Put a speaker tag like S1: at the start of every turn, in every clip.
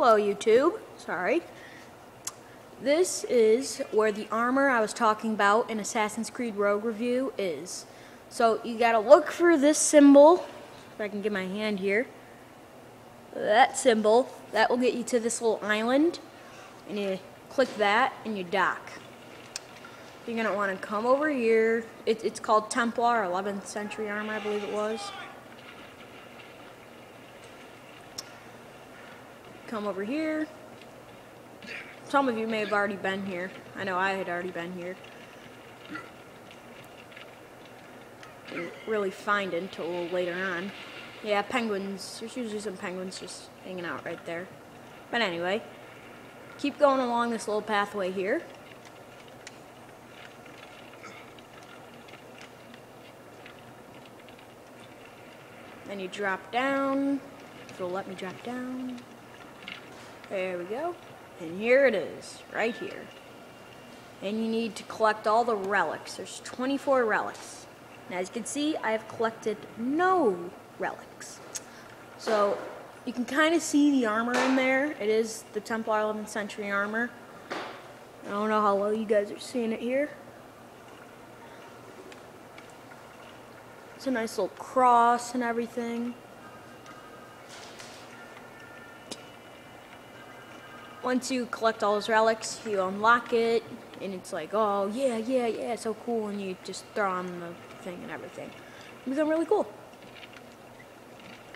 S1: Hello, YouTube. Sorry. This is where the armor I was talking about in Assassin's Creed Rogue Review is. So you gotta look for this symbol. If I can get my hand here. That symbol. That will get you to this little island. And you click that and you dock. You're gonna wanna come over here. It, it's called Templar 11th century armor, I believe it was. Come over here. Some of you may have already been here. I know I had already been here. Didn't really find it until later on. Yeah, penguins. There's usually some penguins just hanging out right there. But anyway, keep going along this little pathway here. Then you drop down. If it'll let me drop down. There we go. And here it is, right here. And you need to collect all the relics. There's 24 relics. And as you can see, I have collected no relics. So you can kind of see the armor in there. It is the Templar 11th century armor. I don't know how well you guys are seeing it here. It's a nice little cross and everything. Once you collect all those relics, you unlock it, and it's like, oh, yeah, yeah, yeah, so cool, and you just throw on the thing and everything. It become really cool.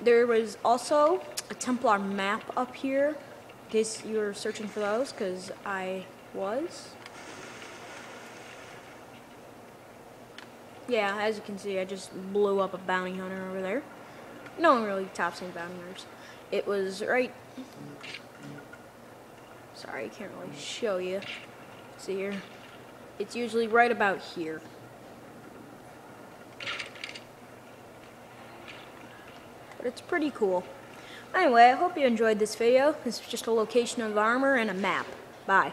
S1: There was also a Templar map up here, in case you were searching for those, because I was. Yeah, as you can see, I just blew up a bounty hunter over there. No one really tops any bounty hunters. It was right... Sorry, I can't really show you. See here? It's usually right about here. But it's pretty cool. Anyway, I hope you enjoyed this video. This is just a location of armor and a map. Bye.